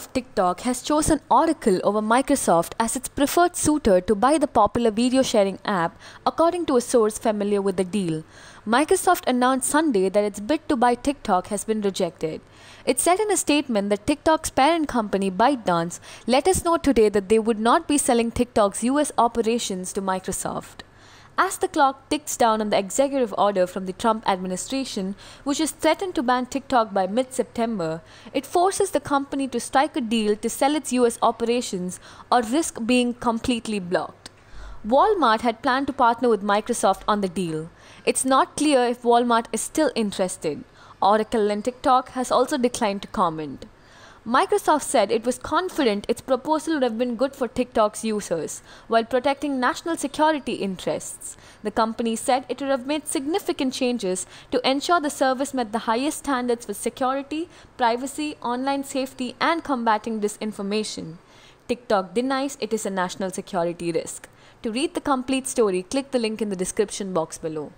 of TikTok has chosen Oracle over Microsoft as its preferred suitor to buy the popular video sharing app, according to a source familiar with the deal. Microsoft announced Sunday that its bid to buy TikTok has been rejected. It said in a statement that TikTok's parent company ByteDance let us know today that they would not be selling TikTok's US operations to Microsoft. As the clock ticks down on the executive order from the Trump administration, which is threatened to ban TikTok by mid September, it forces the company to strike a deal to sell its US operations or risk being completely blocked. Walmart had planned to partner with Microsoft on the deal. It's not clear if Walmart is still interested. Oracle and TikTok has also declined to comment. Microsoft said it was confident its proposal would have been good for TikTok's users while protecting national security interests. The company said it would have made significant changes to ensure the service met the highest standards for security, privacy, online safety, and combating disinformation. TikTok denies it is a national security risk. To read the complete story, click the link in the description box below.